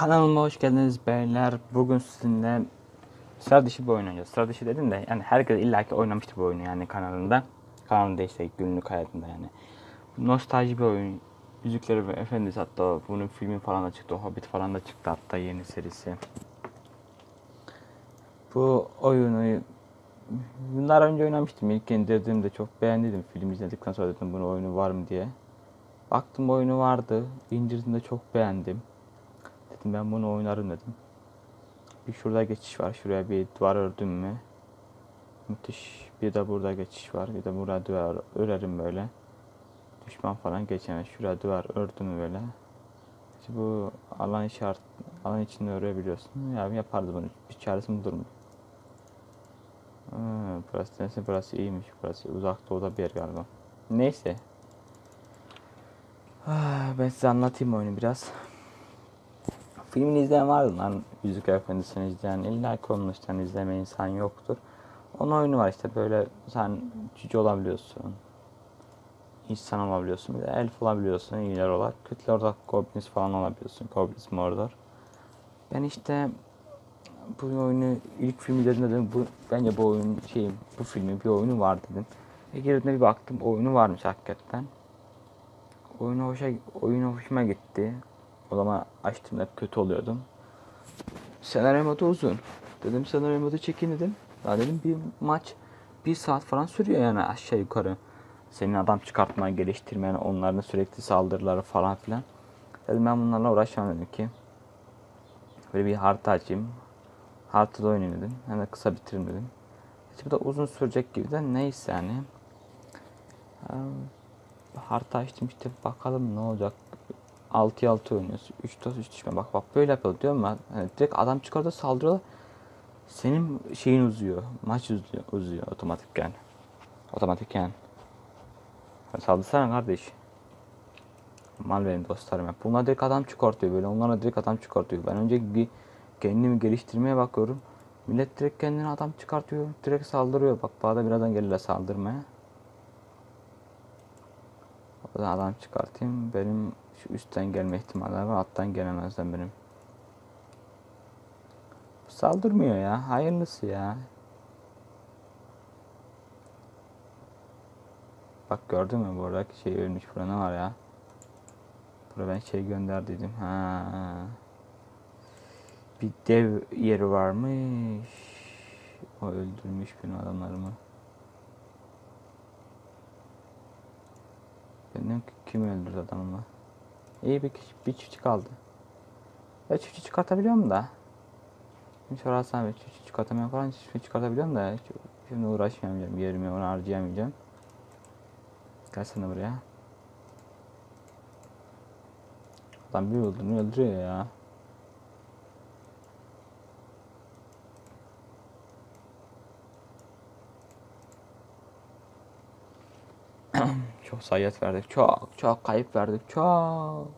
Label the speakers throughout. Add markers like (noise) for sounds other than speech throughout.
Speaker 1: Kanalıma hoş geldiniz beyler. Bugün sizinle sıra dışı bir oyun oynayacağız. Sıra dışı dedim de yani herkes illaki oynamıştır bu oyunu yani kanalında. Kanalında işte günlük hayatında yani. Nostalji bir oyun. Yüzükleri ve Efendisi hatta bunun filmi falan da çıktı. Hobbit falan da çıktı hatta yeni serisi. Bu oyunu Bunlar önce oynamıştım. İlk indirdiğimde çok beğendim. Film izledikten sonra dedim bunun oyunu var mı diye. Baktım oyunu vardı. İndirdiğimde çok beğendim. Dedim ben bunu oynarım dedim. Bir şurada geçiş var. Şuraya bir duvar ördüm mü? Müthiş. Bir de burada geçiş var. Bir de burada duvar örerim böyle. Düşman falan geçemez. Şuraya duvar ördüm mü böyle. İşte bu alan işaret alan içinde örebiliyorsun. Ya yapardı bunu. Bir çaresi budur mu? Ha, burası neyse burası iyiymiş. Burası uzak doğuda bir yer galiba. Neyse. Ah, Ben size anlatayım oyunu biraz. Filmini izleyen vardı lan. Yüzük Efendisi'ni izleyen. İlla ki onun işte izleme insan yoktur. Onun oyunu var işte böyle sen cüce olabiliyorsun. İnsan olabiliyorsun. Bir de elf olabiliyorsun iyiler olarak. Kötüler olarak goblins falan olabiliyorsun. Goblins Mordor. Ben işte bu oyunu ilk filmi dedim dedim bu bence bu oyun şey bu filmin bir oyunu var dedim. Ve girdiğimde bir baktım oyunu varmış hakikaten. Oyunu hoşa oyunu hoşuma gitti. O zaman açtığımda kötü oluyordum. Senaryo modu uzun. Dedim senaryo modu çekin dedim. Ya dedim bir maç bir saat falan sürüyor yani aşağı yukarı. Senin adam çıkartman, geliştirmen, onların sürekli saldırıları falan filan. Dedim ben bunlarla uğraşamam dedim ki. Böyle bir harita açayım. Haritada oynayayım dedim. Hem de kısa bitiririm dedim. İşte bu da uzun sürecek gibi de neyse yani. Ee, Harita açtım işte bakalım ne olacak. 6'ya 6 oynuyoruz. 3 toz 3 düşme. Bak bak böyle yapıyor diyorum ben. Yani direkt adam çıkardı saldırıyorlar. Senin şeyin uzuyor. Maç uzuyor, uzuyor otomatikken. Otomatikken. Yani saldırsana kardeş. Mal benim dostlarım ya. Bunlar direkt adam çıkartıyor böyle. Onlara direkt adam çıkartıyor. Ben önce bir kendimi geliştirmeye bakıyorum. Millet direkt kendine adam çıkartıyor. Direkt saldırıyor. Bak bana da birazdan gelirler saldırmaya. Da adam çıkartayım. Benim şu üstten gelme ihtimalleri var. Alttan gelemezler benim. Saldırmıyor ya. Hayırlısı ya. Bak gördün mü buradaki şey ölmüş. Burada ne var ya? Buraya ben şey gönderdiydim. Ha. Bir dev yeri varmış. O öldürmüş benim adamlarımı. Benim kim öldürdü adamımı? İyi bir, bir çiftçi kaldı. Ya çiftçi çıkartabiliyorum da. Şimdi sorarsan ben çiftçi çıkartamıyorum falan çiftçi çıkartabiliyorum da. hiç- Şimdi uğraşmayacağım yerimi onu harcayamayacağım. Gelsene buraya. Adam bir öldürüyor öldürüyor ya. Çok zayiat verdik. Çok çok kayıp verdik. Çok.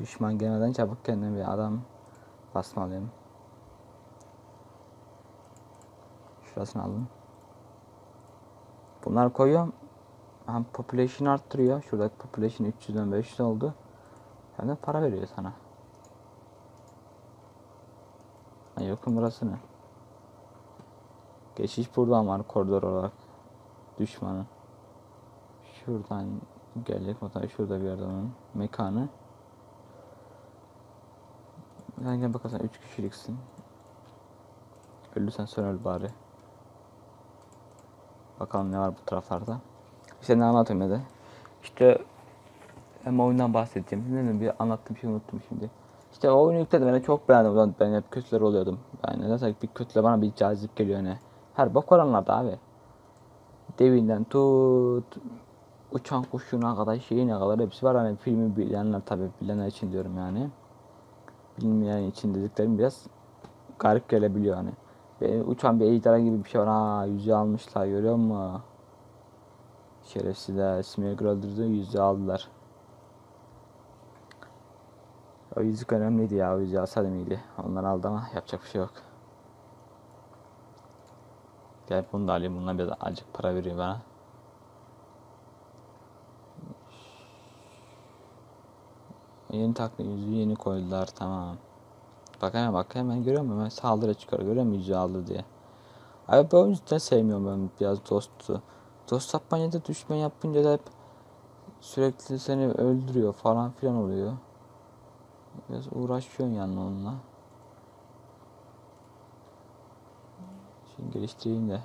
Speaker 1: Düşman gelmeden çabuk kendime bir adam basmalıyım. Şurasını alın. Bunlar koyuyorum. Hem population arttırıyor. Şuradaki population 300'den 500 oldu. Hem de para veriyor sana. Ha, yokum burası ne? Geçiş buradan var koridor olarak. Düşmanın. Şuradan gelecek mesela şurada bir yerde onun mekanı. Gel bakarsan 3 kişiliksin. Ölürsen sen öl bari. Bakalım ne var bu taraflarda. İşte ne anlatayım ya. İşte hem oyundan bahsedeceğim. Ne bir anlattığım şey unuttum şimdi. İşte o oyunu yükledim. Ben çok beğendim. Ben hep kötüler oluyordum. Yani nedense bir kötüler bana bir cazip geliyor hani. Her bok oranlarda abi. Devinden tut uçan kuşuna kadar şeyine kadar hepsi var. Hani filmi bilenler tabi bilenler için diyorum yani. Bilmeyen için dediklerim biraz garip gelebiliyor hani. Uçan bir ejderha gibi bir şey var. Ha yüzü almışlar görüyor musun? Şerefsizler Smeagol öldürdü yüzü aldılar. O yüzük önemliydi ya o yüzüğü alsaydım iyiydi. Onlar aldı ama yapacak bir şey yok. Gel bunu da alayım. Bundan biraz azıcık para veriyor bana. Yeni takla yüzüğü yeni koydular tamam. Bak hemen bak hemen görüyor musun? Hemen saldırı çıkar görüyor musun yüzüğü aldı diye. Abi ben o yüzden sevmiyorum ben biraz dostu. Dost yapmayınca da düşman yapınca da hep sürekli seni öldürüyor falan filan oluyor. Biraz uğraşıyorsun yani onunla. Şimdi geliştireyim de.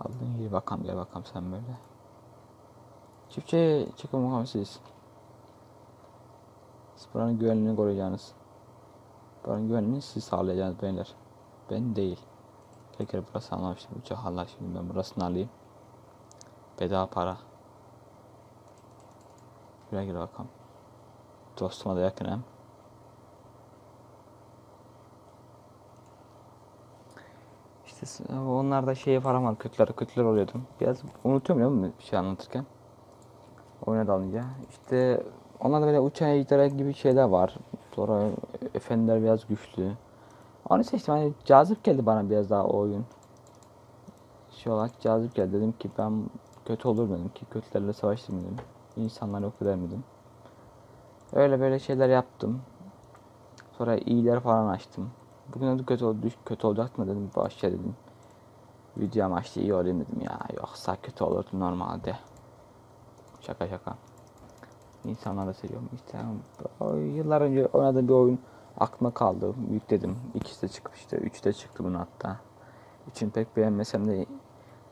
Speaker 1: Aldığın gibi bakalım gel bakalım sen böyle. Çiftçiye çıkın bakalım siz. Buranın güvenliğini koruyacaksınız. Buranın güvenliğini siz sağlayacaksınız beyler. Ben değil. Gel burası anlamıştım. Uçak Allah şimdi ben burasını alayım. Bedava para. Buraya gir bakalım. Dostuma da yakın hem. İşte onlar da şeye varamadı. Kötüler kötüler oluyordum. Biraz unutuyorum değil mi şey anlatırken. Oyuna dalınca. İşte onlarda böyle uçan ejderha gibi şeyler var. Sonra efendiler biraz güçlü. Onu seçtim. Hani cazip geldi bana biraz daha o oyun. Şey olarak cazip geldi. Dedim ki ben kötü olur dedim ki kötülerle savaştım dedim. İnsanları yok eder dedim. Öyle böyle şeyler yaptım. Sonra iyiler falan açtım. Bugün adı kötü, oldu, kötü olacak mı dedim. Başla dedim. Video amaçlı iyi olayım dedim ya. Yoksa kötü olurdu normalde. Şaka şaka. İnsanlar da seviyorum. İşte yıllar önce oynadığım bir oyun aklıma kaldı. Yükledim. İkisi de çıkmıştı. Üçü de çıktı bunun hatta. Üçünü pek beğenmesem de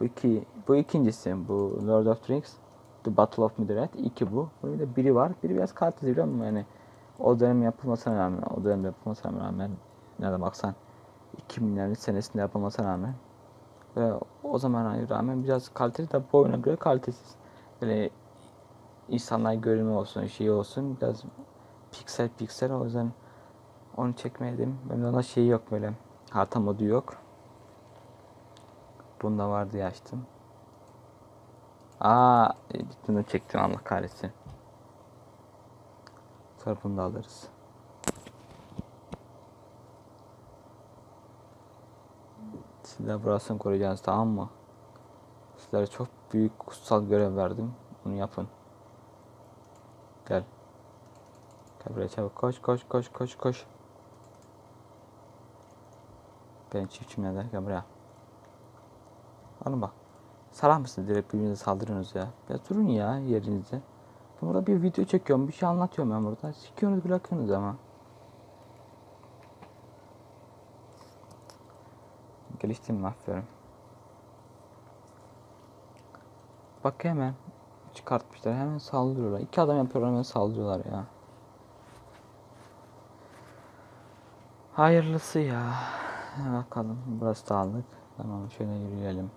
Speaker 1: bu iki bu ikincisi bu Lord of the Rings The Battle of Middle-earth iki bu. Bunun bir de biri var. Biri biraz kaliteli biliyor musun? Yani o dönem yapılmasına rağmen, o dönem yapılmasına rağmen nerede baksan 2000'lerin senesinde yapılmasına rağmen ve o zamana rağmen biraz kaliteli de bu oyuna göre kalitesiz. Böyle insanlar görünme olsun, şey olsun biraz piksel piksel o yüzden onu çekmedim. Benim ona şey yok böyle. Harita modu yok. Bunda var diye açtım. Aa, e, bunu çektim Allah kahretsin. Bunu da alırız. Sizler burasını koruyacaksınız tamam mı? Sizlere çok büyük kutsal görev verdim. Bunu yapın. Gel. Gel buraya çabuk. Koş koş koş koş koş. Ben çiftçim ne der? Gel buraya. Alın bak. Salak mısınız? Direkt birbirinize saldırıyorsunuz ya. Ya durun ya yerinizde. Ben burada bir video çekiyorum. Bir şey anlatıyorum ben burada. Sikiyorsunuz bırakıyorsunuz ama. Geliştim mi? Aferin. Bak hemen çıkartmışlar. Hemen saldırıyorlar. İki adam yapıyorlar hemen saldırıyorlar ya. Hayırlısı ya. Bakalım. Burası da aldık. Tamam şöyle yürüyelim.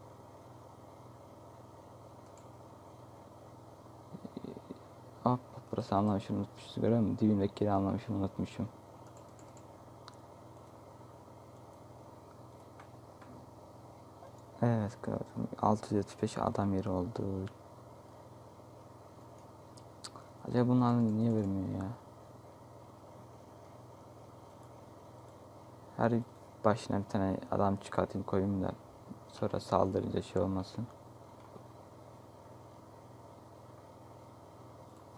Speaker 1: Burası anlamışım unutmuşuz görüyor musun? Dibimdeki yeri anlamışım unutmuşum. Evet gördüm. 675 adam yeri oldu. Acaba bunlar niye vermiyor ya? Her başına bir tane adam çıkartayım koyayım da sonra saldırınca şey olmasın.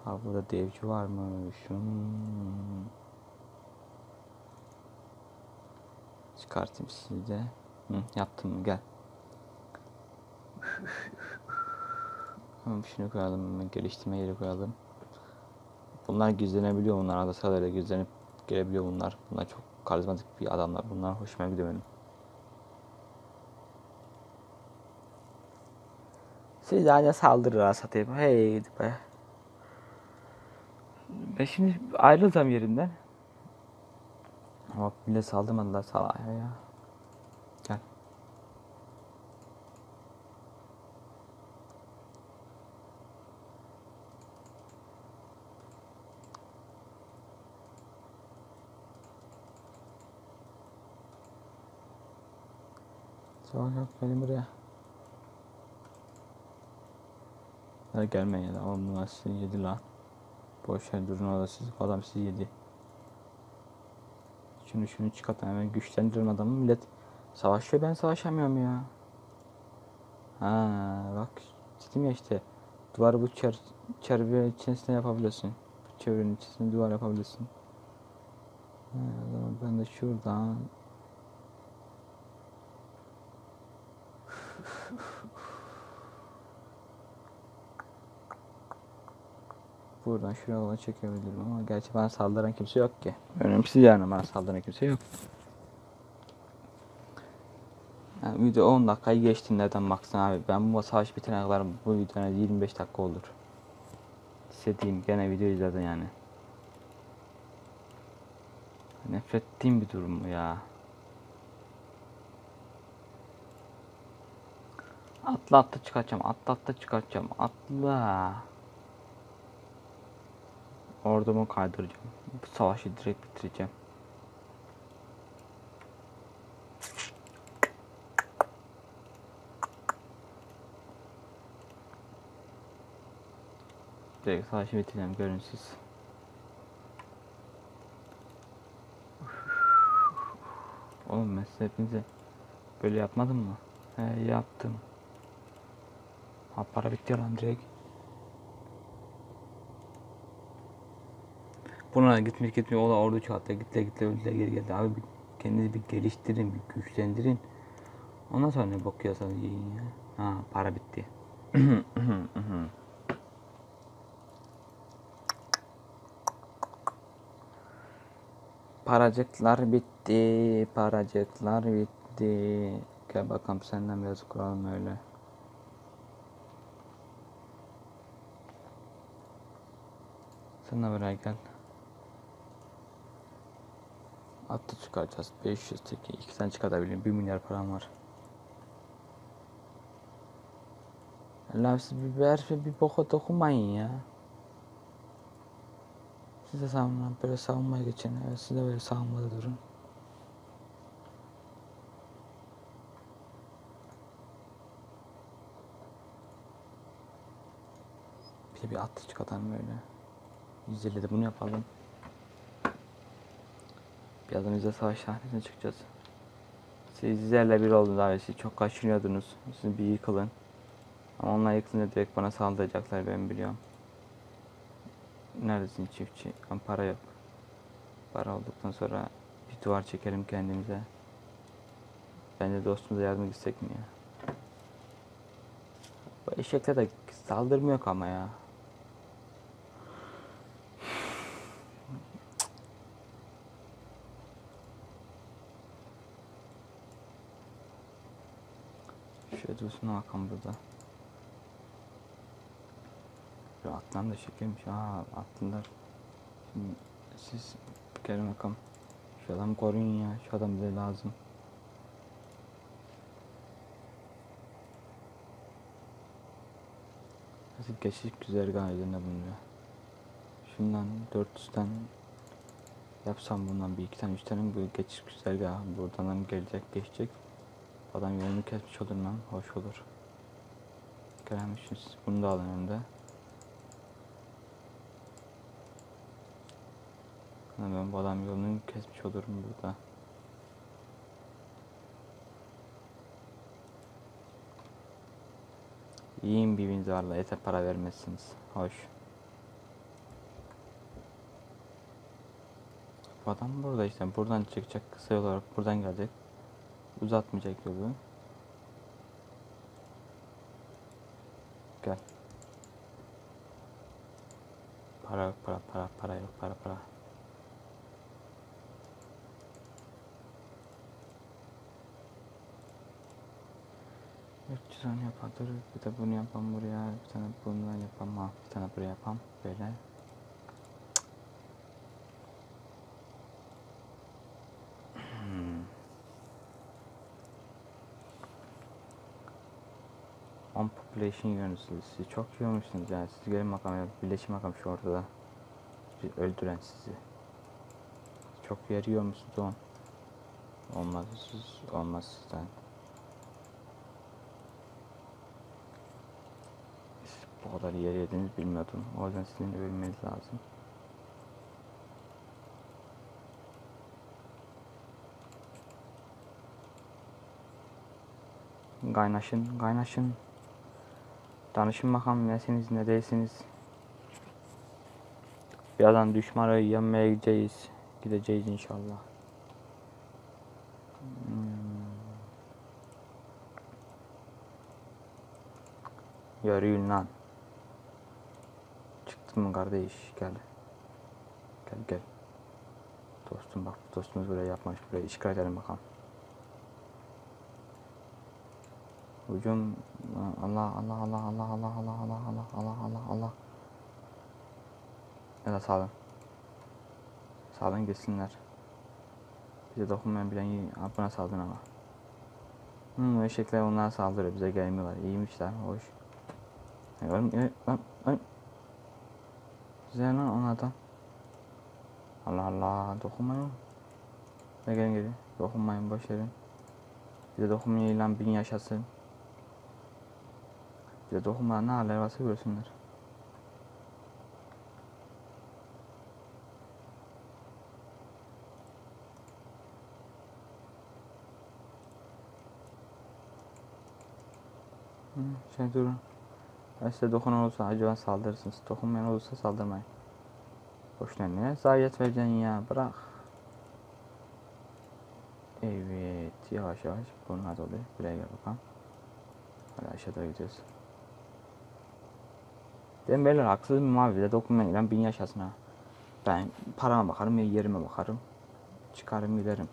Speaker 1: Ha burada devci varmış. Hmm. Çıkartayım sizi de. Hı, yaptım gel. Tamam şunu koyalım geliştirme yeri koyalım. Bunlar gizlenebiliyor bunlar arada sırada gizlenip gelebiliyor bunlar. Bunlar çok karizmatik bir adamlar. Bunlar hoşuma gidiyor benim. Siz de anca saldırır satayım. Hey be. Ben şimdi ayrılacağım yerimden. Ama bile saldırmadılar salağa ya. Gel. Yok yok benim buraya. Gelmeyin ya da oğlum yedi lan. Boş ver durun orada siz adam sizi yedi. Şunu şunu çıkartın hemen güçlendirin adamı millet savaşıyor ben savaşamıyorum ya. Ha bak dedim ya işte duvarı bu çer çerçeve içerisinde yapabilirsin. Bu çevrenin içerisinde duvar yapabilirsin. Ha, ben de şuradan (laughs) Buradan şuraya olan çekebilirim ama gerçi bana saldıran kimse yok ki. Önemsiz yani bana saldıran kimse yok. Yani video 10 dakikayı geçti nereden baksan abi. Ben bu savaş bitene kadar bu videonun 25 dakika olur. İstediğim gene video izledin yani. Nefret ettiğim bir durum bu ya. Atla atla çıkartacağım. Atla atla çıkartacağım. Atla. Ordumu kaydıracağım. Bu savaşı direkt bitireceğim. Direkt savaşı bitireceğim görün siz. Oğlum ben size hepinize böyle yapmadım mı? He yaptım. Ha para bitti lan direkt. Buna gitmiş gitmiş o da ordu çattı gitle gitle öldü geri geldi. Abi bir kendinizi bir geliştirin bir güçlendirin. Ondan sonra ne bakıyorsanız yiyin ya. Ha para bitti. (clears throat) Paracıklar bitti paracıklar bitti. Gel bakalım senden biraz kuralım öyle. Sen de buraya gel Attı çıkaracağız. 500 teki. 2 tane çıkartabilirim. 1 milyar param var. Allah'ım siz biber ve bir boka dokunmayın ya. Siz de savunma, böyle savunmaya geçin. Evet, siz de böyle savunmada durun. Bir de bir attı çıkartalım böyle. 150'de bunu yapalım. Birazdan bize savaş sahnesine çıkacağız. Sizlerle bir oldunuz. Siz çok kaçınıyordunuz. Siz bir yıkılın. Ama onlar yıkılınca direkt bana saldıracaklar ben biliyorum. Neredesin çiftçi? Ama para yok. Para olduktan sonra bir duvar çekelim kendimize. Bence dostumuza yardım etsek mi ya? Bu eşekler de saldırmıyor ama ya. Şöyle dursun Hakan burada. Şu atlan da şekermiş. Aa atlılar. Şimdi siz gelin bakalım. Şu adamı koruyun ya. Şu adam bize lazım. Nasıl geçiş güzergah üzerinde bulunuyor. Şundan 400'den yapsam bundan bir iki tane üç tane böyle geçiş güzergahı buradan gelecek geçecek. Adam yolunu kesmiş olur lan. Hoş olur. Gelmişiz. Bunu da alın önde. Ben bu adam yolunu kesmiş olurum burada. Yiyin birbirinizi varla ete para vermezsiniz. Hoş. Bu adam burada işte. Buradan çıkacak. Kısa olarak buradan gelecek. Uzatmayacak yolu. Gel. Para yok para para para yok para para. Üç tane yapalım. Bir de bunu yapalım buraya. Bir tane bundan yapalım. Ha, bir tane buraya yapalım. Böyle. On population yönetisi. Siz çok iyi olmuşsunuz yani. Siz gelin bakalım ya. Birleşim bakalım şu ortada. Öldüren sizi. Çok yer yiyor musunuz on? Olmaz siz olmaz sizden. Siz bu kadar yer yediniz bilmiyordum. O yüzden sizin de bilmeniz lazım. Kaynaşın, kaynaşın. Danışın bakalım nesiniz ne değilsiniz. Birazdan düşmanı yenmeye gideceğiz. Gideceğiz inşallah. Hmm. Yürüyün lan. Çıktın mı kardeş? Gel. Gel gel. Dostum bak dostumuz buraya yapmış. Buraya işgal edelim bakalım. Hücum Allah Allah Allah Allah Allah Allah Allah Allah Allah Allah Allah Ya da sağdan Sağdan geçsinler Bize dokunmayan bilen iyi buna saldın ama Hmm eşekler onlara saldırıyor bize gelmiyorlar İyiymişler hoş Oğlum e, lan lan Güzel lan onlardan Allah Allah dokunmayın Ne gelin geri dokunmayın boş verin Bize dokunmayın lan bin yaşasın bize dokunma ne haller varsa. Hı, Şey durun. Ya size dokunan olursa acaba saldırırsınız. Dokunmayan olursa saldırmayın. Boşuna ne zayiat vereceksin ya bırak. Evet yavaş yavaş bunlar doluyor. Buraya gel bakalım. Hadi aşağıda gidiyoruz. Ben beyler haksız mıyım abi? Bize dokunmayın lan bin yaşasın ha. Ben parama bakarım, yerime bakarım. Çıkarım giderim.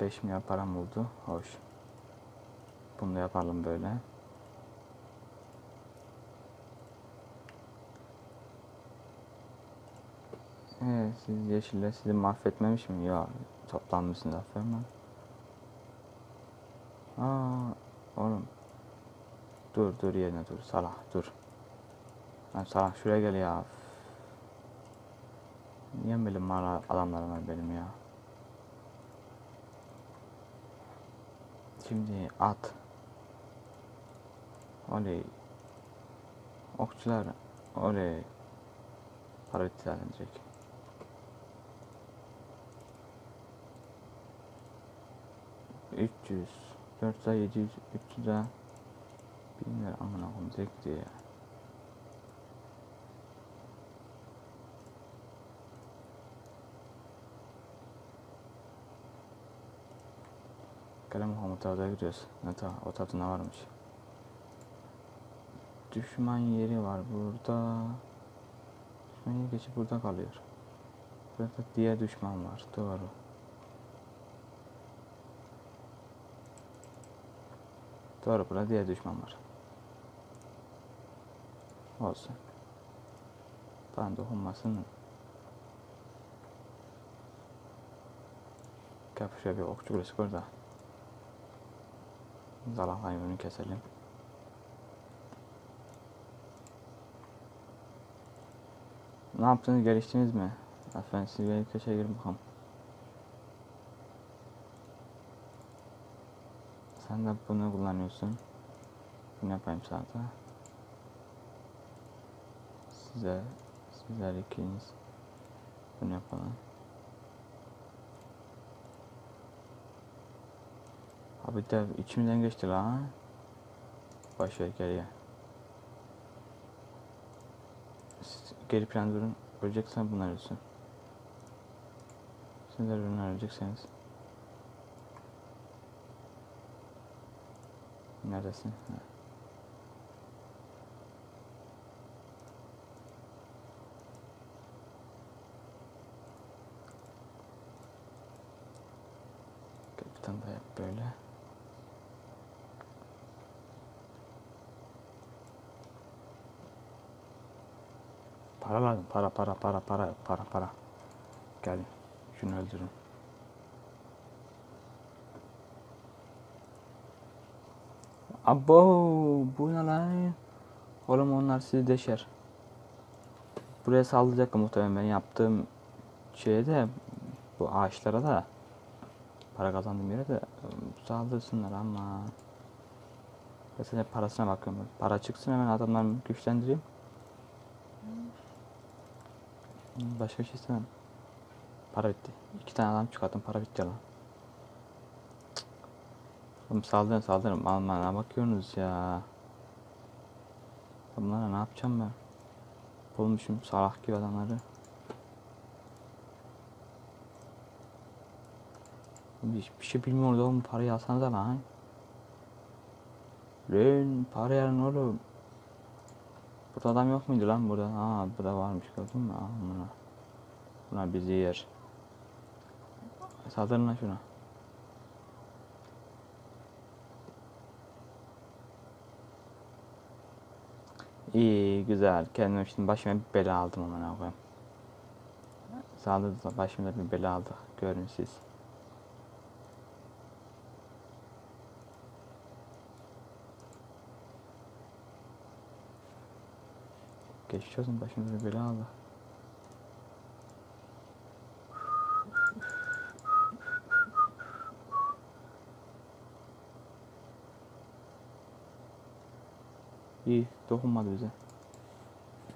Speaker 1: Beş milyar param oldu. Hoş. Bunu da yapalım böyle. Evet, siz yeşiller sizi mahvetmemiş mi? Ya toplanmışsınız aferin. Aa, oğlum. Dur dur yerine dur. Salah dur. Lan Salah şuraya gel ya. Niye böyle mal adamlarım var benim ya? Şimdi at. Oley. Okçular. Oley. Zaten direkt. Üç yüz. Dört sayı yedi yüz. Üç yüze. Bin lira amına koyayım ya. Kalem Muhammed Ağa'da gidiyoruz. Ne ta o ne varmış? Düşman yeri var burada. Düşman yeri geçip burada kalıyor. Burada diğer düşman var. Doğru. Doğru burada diğer düşman var. Olsun. Bana dokunmasın. Şöyle bir okçu kulesi kur da. Zalan hayvanı keselim. Ne yaptınız? Geliştiniz mi? Efendim siz bir köşeye girin bakalım. Sen de bunu kullanıyorsun. Bunu yapayım da. Size, sizler ikiniz bunu yapalım. Abi de içimden geçti lan. Boş ver geriye. Siz geri plan durun. Öleceksen bunlar ölsün. Sizler bunlar ölecekseniz. Neredesin? Gel tane daha yap böyle. Para lazım. Para para para para para para. Gelin. Şunu öldürün. Abo bu ne lan? Oğlum onlar sizi deşer. Buraya saldıracak muhtemelen ben yaptığım şeye de bu ağaçlara da para kazandığım yere de ıı, saldırsınlar ama mesela parasına bakıyorum. Para çıksın hemen adamları güçlendireyim. Başka bir şey istemem. Para bitti. İki tane adam çıkarttım para bitti lan. Oğlum saldırın saldırın. Almana bakıyorsunuz ya. Bunlara ne yapacağım ben? Bulmuşum salak gibi adamları. Hiçbir şey bilmiyordu oğlum parayı alsanıza lan. Lan parayı alın oğlum. Burada adam yok muydu lan burada? Aa burada varmış gördün mü? Aa buna. Buna bizi yer. Saldırın lan şuna. İyi güzel. Kendim şimdi başıma bir bela aldım aman koyayım. Sağladı da başımda bir bela aldı. Görün siz. Geçmiş olsun başımda bir bela aldı. İyi dokunmadı bize.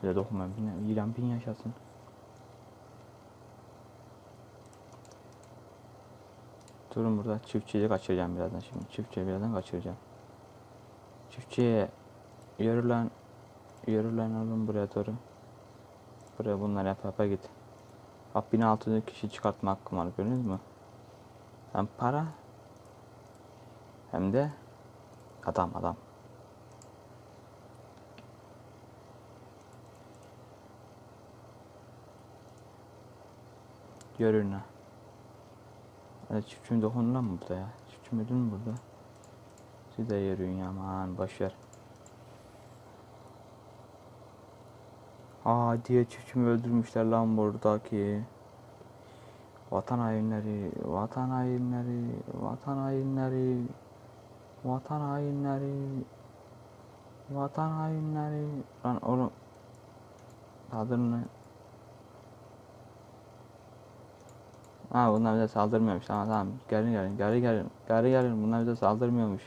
Speaker 1: Bize dokunmadı. İran bin yaşasın. Durun burada çiftçiyi kaçıracağım birazdan şimdi. Çiftçiyi birazdan kaçıracağım. Çiftçiye yürü lan. Yürü buraya doğru. Buraya bunlar yap yapa git. Bak 1600 kişi çıkartma hakkım var gördünüz mü? Hem para hem de adam adam. Görün ha. Hadi çiftçim dokunun lan burada ya. Çiftçim ödün mü burada? Siz de yürüyün ya aman boşver. Aa diye çiftçimi öldürmüşler lan buradaki. Vatan hainleri, vatan hainleri, vatan hainleri, vatan hainleri, vatan hainleri. Lan oğlum. Saldırın Ha bunlar bize saldırmıyormuş. Tamam tamam. Gelin gelin. Geri gelin. Geri gelin. Bunlar bize saldırmıyormuş.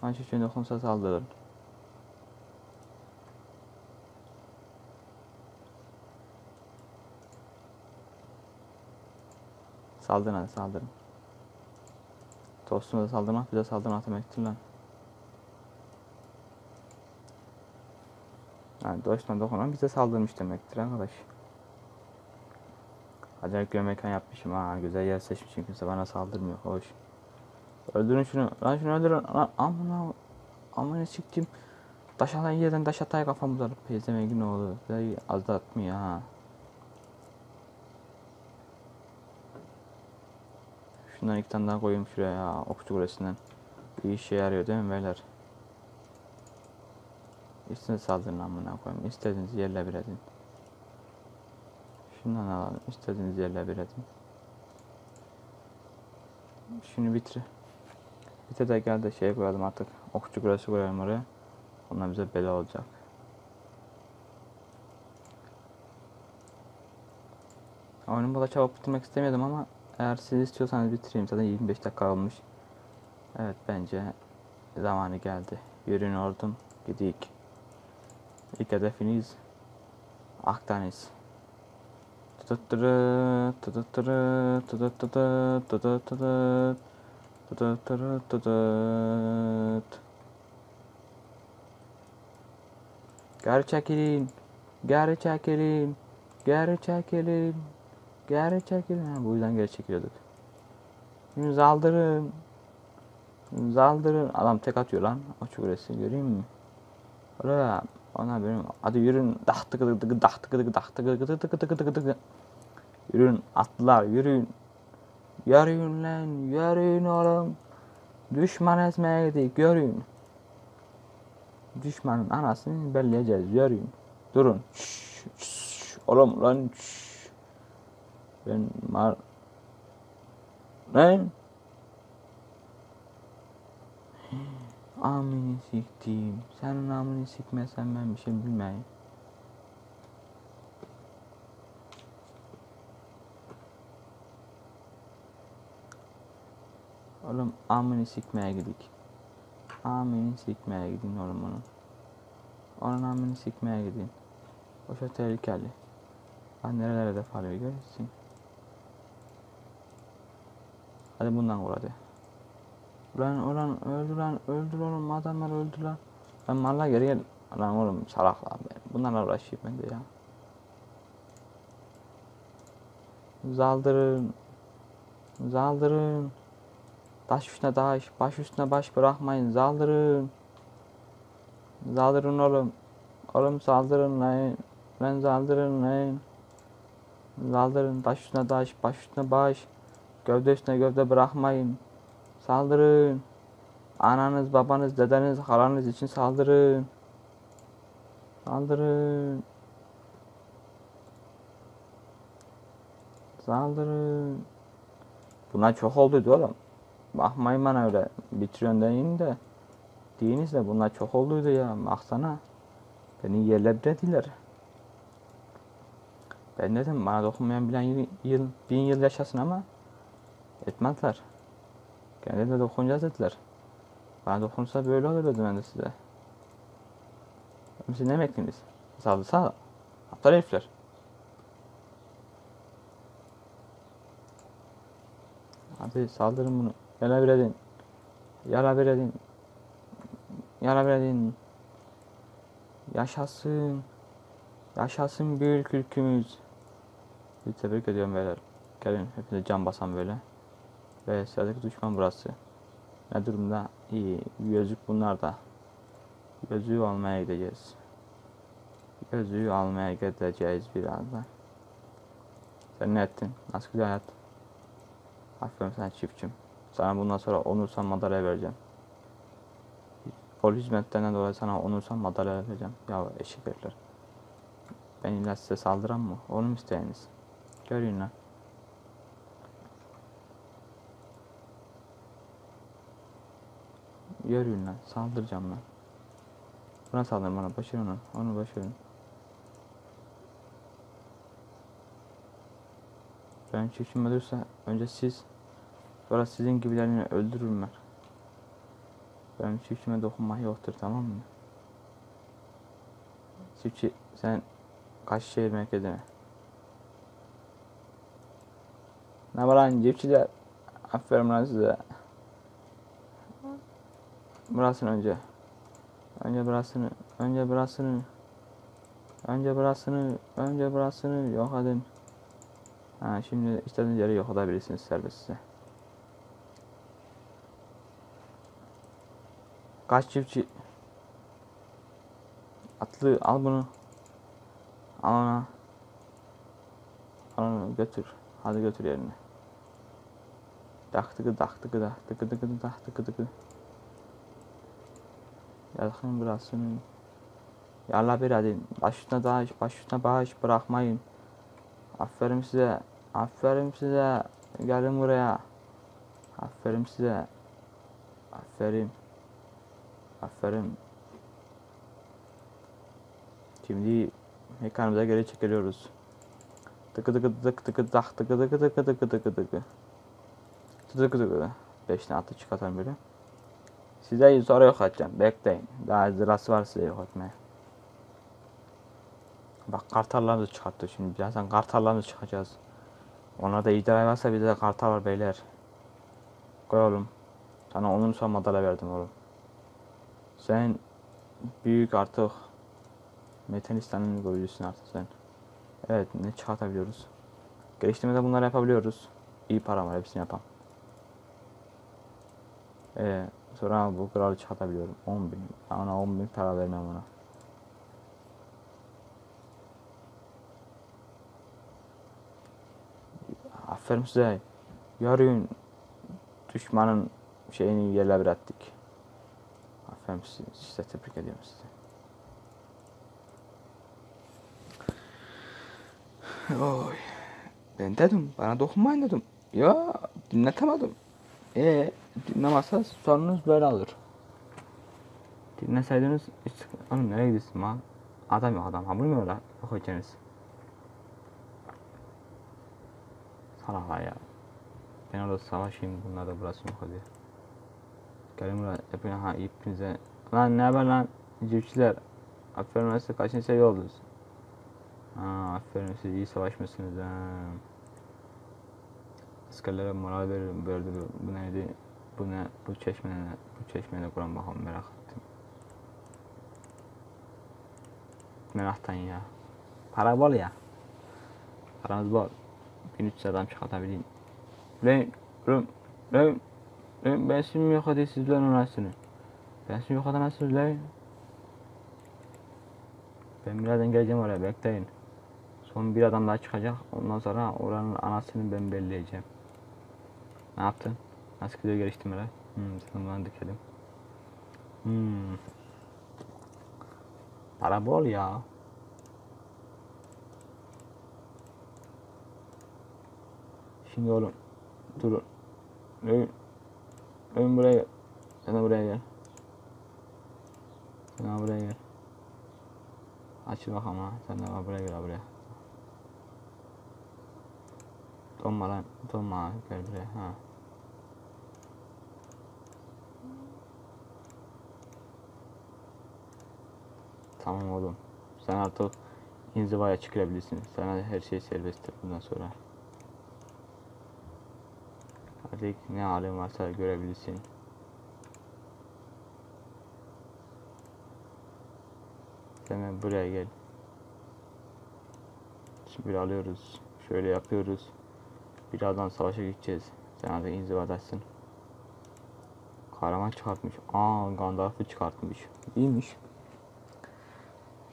Speaker 1: Şu şey dokunsa saldırır. Saldırın hadi saldırın. Dostuna saldırmak bize saldırmak demektir lan. Yani dostuna dokunan bize saldırmış demektir arkadaş. Acayip güzel mekan yapmışım ha. Güzel yer seçmişim. Kimse bana saldırmıyor. Hoş. Öldürün şunu. Lan şunu öldürün. Lan amına. Amına siktim. Taş alan yerden taş atay kafamı da pezemegin oğlu. Güzel az da atmıyor ha. Şundan iki tane daha koyayım şuraya ya. Okçu kulesinden. Bir işe yarıyor değil mi beyler? İstediğiniz saldırın amına koyayım. İstediğiniz yerle bir edin. Şundan alalım. İstediğiniz yerle bir edin. Şunu bitir. Bitir de gel de şey koyalım artık. Okçu kulesi koyalım oraya. Onlar bize bela olacak. Oyunu burada çabuk bitirmek istemiyordum ama eğer siz istiyorsanız bitireyim. Zaten 25 dakika olmuş. Evet bence zamanı geldi. Yürüyün ordum. Gidik. İlk hedefiniz Akdeniz. Geri çekilin. Geri çekilin. Geri çekilin. Geri çekilin. Ha, bu yüzden geri çekiliyorduk. Şimdi saldırın. Saldırın. Adam tek atıyor lan. O çukuresi göreyim mi? Oraya. Ona benim. Hadi yürün. Dah tıkı tıkı tıkı dah tıkı tıkı dah tıkı tıkı tıkı tıkı tıkı tıkı. Yürün atlılar yürüyün. Yürüyün lan. Yürüyün oğlum. Düşman ezmeye gidik. Yürüyün. Düşmanın anasını belleyeceğiz. Yürüyün. Durun. Şşş, şşş. Oğlum lan. Şşş. Ben mar... Lan. Amini siktim. Senin amini sikmesen ben bir şey bilmeyim. Oğlum amini sikmeye gidik. Amini sikmeye gidin oğlum onun. Onun amini sikmeye gidin. O çok tehlikeli. Bak nerelere de falıyor görürsün. Hadi bundan vur hadi. Ulan ulan öldü lan öldü oğlum adamlar öldü lan. Ben malla geri gel. Lan oğlum salak lan ben. Bunlarla uğraşayım ben de ya. Zaldırın. Zaldırın. Taş üstüne taş, baş üstüne baş bırakmayın. Zaldırın. Zaldırın oğlum. Oğlum saldırın lan. Lan saldırın lan. Saldırın. Taş üstüne taş, baş üstüne baş. Gövde üstüne gövde bırakmayın. Saldırın. Ananız, babanız, dedeniz, halanız için saldırın. Saldırın. Saldırın. Bunlar çok olduydu oğlum. Bakmayın bana öyle. Bitiriyorsun deyin de. Deyiniz de bunlar çok olduydu ya. Baksana. Beni yerlediler. Ben dedim bana dokunmayan bilen yıl, bin yıl yaşasın ama etmezler. Kendileri dokunacağız dediler. Bana dokunursa böyle olur dedim ben de size. Siz ne bekliniz? Saldırsana. Aptal herifler. Hadi saldırın bunu. Yala bir edin. Yala bir edin. Yala bir edin. Yaşasın. Yaşasın büyük ülkümüz. Bir tebrik ediyorum beyler. Gelin hepinize can basan böyle. Ve sıradaki düşman burası. Ne durumda? İyi. Gözlük bunlar da. Gözlüğü almaya gideceğiz. Gözlüğü almaya gideceğiz birazdan. Sen ne ettin? Nasıl gidiyor hayat? Aferin sana çiftçim. Sana bundan sonra onursan madalya vereceğim. Polis hizmetlerinden dolayı sana onursan madalya vereceğim. Ya eşek herifler. Ben illa size saldıran mı? Onu mu isteyiniz? Görün lan. Görün lan. Saldıracağım lan. Buna saldırın bana. Başarın onu. Onu başarın. Ben çiftçim ölürse önce siz sonra sizin gibilerini öldürürüm ben. Benim çiftçime dokunmak yoktur tamam mı? Çiftçi sen kaç şehir merkezine? Ne var lan çiftçiler? Aferin lan size. Burasını önce. Önce burasını. Önce burasını. Önce burasını. Önce burasını yok edin. Ha şimdi istediğiniz yere yok edebilirsiniz serbest size. Kaç çiftçi? Atlı al bunu. Al ona. Al onu götür. Hadi götür yerine. Dak tıkı dak tıkı dak tıkı tıkı dak tıkı tıkı. Yakın burasını. Yalla bir hadi. Baş üstüne taş, baş bırakmayın. Aferin size. Aferin size. Gelin buraya. Aferin size. Aferin. Aferin. Şimdi mekanımıza geri çekiliyoruz. Tıkı tıkı tıkı tıkı tak tıkı tıkı tıkı tıkı tıkı tıkı. Tıkı tıkı. Beş tane atı çıkartalım böyle. Size sonra yok edeceğim. Bekleyin. Daha zırası var size yok etmeye. Bak kartallarımızı çıkarttı şimdi. Birazdan kartallarımızı çıkacağız. Onlarda ejderha varsa bizde de kartal var beyler. Koy oğlum. Sana onun son madalya verdim oğlum. Sen büyük artık Metalistan'ın golcüsün artık sen. Evet ne çıkartabiliyoruz? Geliştirmede bunları yapabiliyoruz. İyi para var hepsini yapam. Ee, sonra bu kralı çıkartabiliyorum. 10 bin. Ona 10 bin para vermem ona. Aferin size. Yarın düşmanın şeyini yerle bir ettik. Aferin size, size tebrik ediyorum size. Oy. Ben dedim bana dokunmayın dedim. Ya dinletemedim. E dinlemezse sonunuz böyle olur. Dinleseydiniz hiç oğlum nereye gidiyorsun lan? Adam yok adam. Ha mu öyle koyacaksınız? Salaklar ya. Ben orada savaşayım bunlar da burası mı koyuyor? Gelin buraya yapın ha ipinize. Lan ne haber lan? Cipçiler. Aferin size kaçıncı seviye oldunuz? Ha, aferin siz iyi savaşmışsınız ha. Askerlere moral verin, verdi bu neydi? Bu ne? Bu çeşme ne? Bu çeşme kuran bakalım merak ettim. Meraktan ya. Para bol ya. Paramız bol. 1300 adam çıkartabileyim. Lan, lan, lan, lan ben şimdi yok hadi siz lan uğraşsınız. Ben şimdi yok edemezsiniz lan. Ben birazdan geleceğim oraya bekleyin. Son bir adam daha çıkacak. Ondan sonra oranın anasını ben belleyeceğim. Ne yaptın? Gidiyor geliştirmeler? Hmm, bana dikelim. Hmm. Para bol ya. Şimdi oğlum. Dur. Ön, ön buraya gel. Sen de buraya gel. Sen de buraya gel. Açıl bakalım ha. Sen de buraya gel buraya. Donma lan. Donma. Gel buraya. Ha. Tamam oğlum. Sen artık inzivaya çıkabilirsin. Sana her şey serbesttir bundan sonra. Artık ne halin varsa görebilirsin. Hemen buraya gel. Şimdi bir alıyoruz. Şöyle yapıyoruz. Birazdan savaşa gideceğiz. Sen artık inzivadasın. Kahraman çıkartmış. Aa Gandalf'ı çıkartmış. İyiymiş.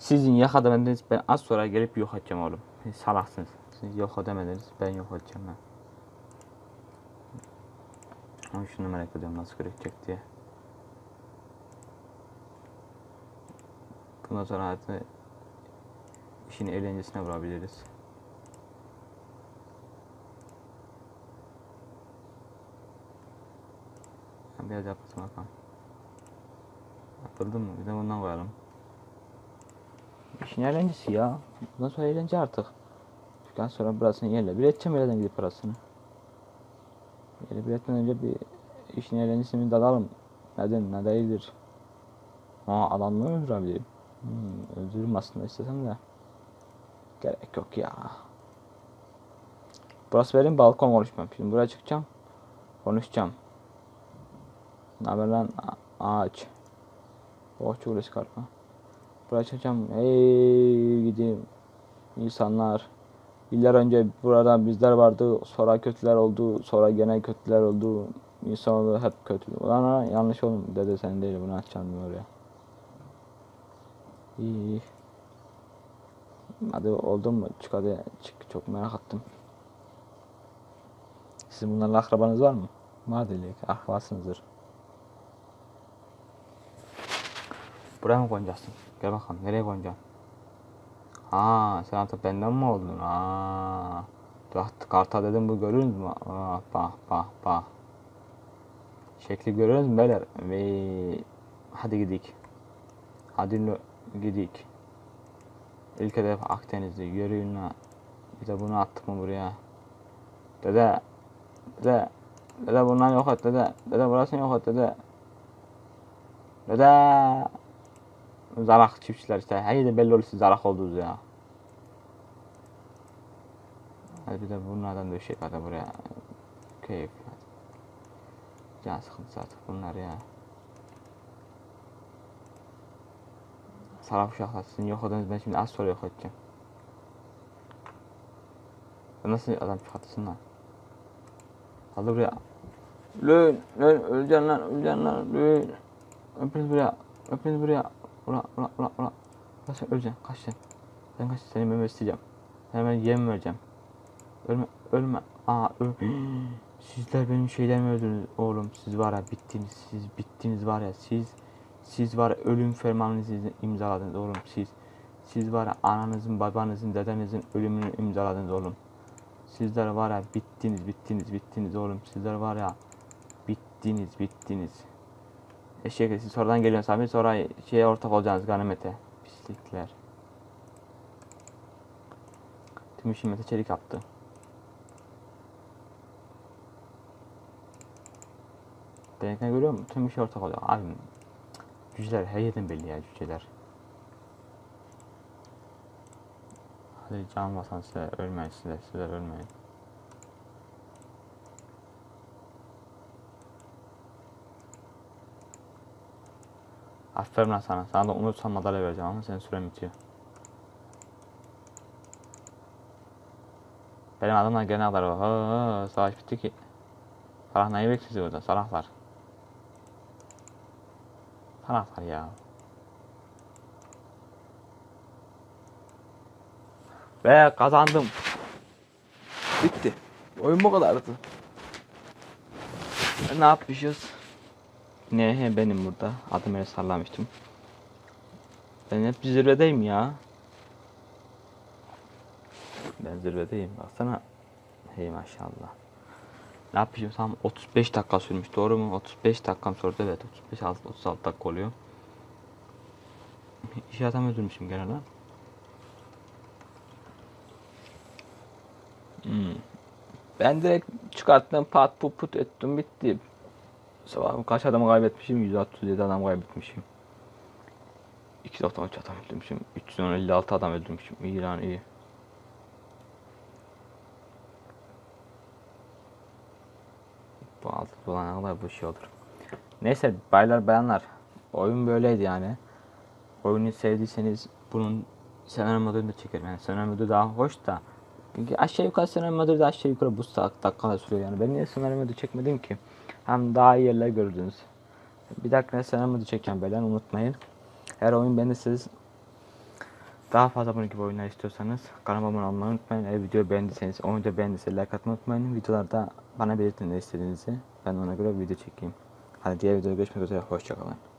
Speaker 1: Sizin yakamadınız ben az sonra gelip yok edeceğim oğlum. Siz salaksınız. Siz yok edemediniz ben yok edeceğim ben. Ama şunu merak ediyorum nasıl görecek diye. Bundan sonra hayatı işin eğlencesine vurabiliriz. Biraz yapasın bakalım. Yapıldı mı? Bir de bundan koyalım. İşin eğlencesi ya. Bundan sonra eğlence artık. Çıktıktan sonra burasını yerle. Bir edeceğim yerden gidip parasını. Yerle bir etmeden önce bir işin eğlencesini dalalım. Neden? Ne değildir. Aa adamları öldürebilirim. Hmm, öldürürüm aslında istesem de. Gerek yok ya. Burası benim balkon konuşmam. Şimdi buraya çıkacağım. Konuşacağım. Ne haber lan? Ağaç. Oh çok çıkartma. Buraya çıkacağım. Hey gideyim. İnsanlar. Yıllar önce burada bizler vardı. Sonra kötüler oldu. Sonra gene kötüler oldu. İnsanoğlu hep kötü. Ulan ha, yanlış oğlum. Dede sen değil. Bunu açacağım oraya. İyi. Hadi oldu mu? Çık hadi. Çık. Çok merak ettim. Sizin bunlarla akrabanız var mı? Var dedik. Akrabasınızdır. Buraya mı koyacaksın? Gel bakalım. Nereye koyacaksın? Ha, sen artık benden mi oldun? Ha. Bak karta dedim bu görüyorsunuz mu? Aa, bak bak bak. Şekli görüyorsunuz mu beyler? Ve hadi gidik. Hadi gidik. İlk hedef Akdeniz'de yürüyün la. Bir de bunu attık mı buraya? Dede. Dede. Dede bundan yok et dede. Dede burasını yok et dede. Dede. Zarak çiftçiler işte. Her yerde belli oluyor zarak olduğunuz ya. Hadi bir de bunlardan döşek hadi buraya. Keyif. Can sıkıntısı artık bunlar ya. Saraf uşaklar sizin yok olduğunuz ben şimdi az sonra yok edeceğim. Nasıl adam çıkartırsın lan? Hadi buraya. Lan lan öleceksin lan öleceksin lan lan. Öpiniz buraya. Öpiniz buraya. Ula ula ula ula. Ulan sen öleceksin kaç sen. Sen kaç seni ben besleyeceğim. Sana ben yem vereceğim. Ölme ölme. Aa öl. (gasps) Sizler benim şeylerimi öldürdünüz oğlum. Siz var ya bittiniz. Siz bittiniz var ya siz. Siz var ya ölüm fermanınızı imzaladınız oğlum siz. Siz var ya ananızın, babanızın, dedenizin ölümünü imzaladınız oğlum. Sizler var ya bittiniz, bittiniz, bittiniz oğlum. Sizler var ya bittiniz, bittiniz. Eşek siz sonradan geliyorsunuz abi sonra şeye ortak olacaksınız ganimete. Pislikler. Tüm işi Çelik yaptı. Benimkini görüyor musun? Tüm işe ortak oluyor. Abi cüceler her yerden belli ya cüceler. Hadi can basan size ölmeyin size, sizler ölmeyin. Aferin lan sana. Sana da unutsam madalya vereceğim ama senin süren bitiyor. Benim adamlar gene var. Ha, ha, savaş bitti ki. Salak neyi bekliyor orada? Salaklar. Salaklar ya. Ve kazandım. Bitti. Oyun bu kadardı. Ne yapmışız? Ne he benim burada. Adım öyle sallamıştım. Ben hep zirvedeyim ya. Ben zirvedeyim. Baksana. Hey maşallah. Ne yapmışım tam 35 dakika sürmüş. Doğru mu? 35 dakikam sürdü. Evet 35 36 dakika oluyor. İş adam öldürmüşüm gene lan. Hmm. Ben direkt çıkarttım pat put put ettim bitti. Sabah kaç adam kaybetmişim? 137 adam kaybetmişim. 293 adam öldürmüşüm. 356 adam öldürmüşüm. İyi lan iyi. Bu altı bulana kadar bu şey olur. Neyse baylar bayanlar. Oyun böyleydi yani. Oyunu sevdiyseniz bunun senaryo modunu da çekerim. Yani senaryo modu daha hoş da. Aşağı yukarı senaryo modu da aşağı yukarı bu saat dakikalar sürüyor yani. Ben niye senaryo modu çekmedim ki? Hem daha iyi yerler gördünüz. Bir dakika senaryo modu çeken beyler unutmayın. Eğer oyun beğendiyseniz daha fazla bunun gibi oyunlar istiyorsanız kanalıma abone olmayı unutmayın. Eğer videoyu beğendiyseniz, oyunu da beğendiyseniz like atmayı unutmayın. Videolarda bana belirtin ne istediğinizi. Ben ona göre video çekeyim. Hadi diğer videoda görüşmek üzere. Hoşçakalın.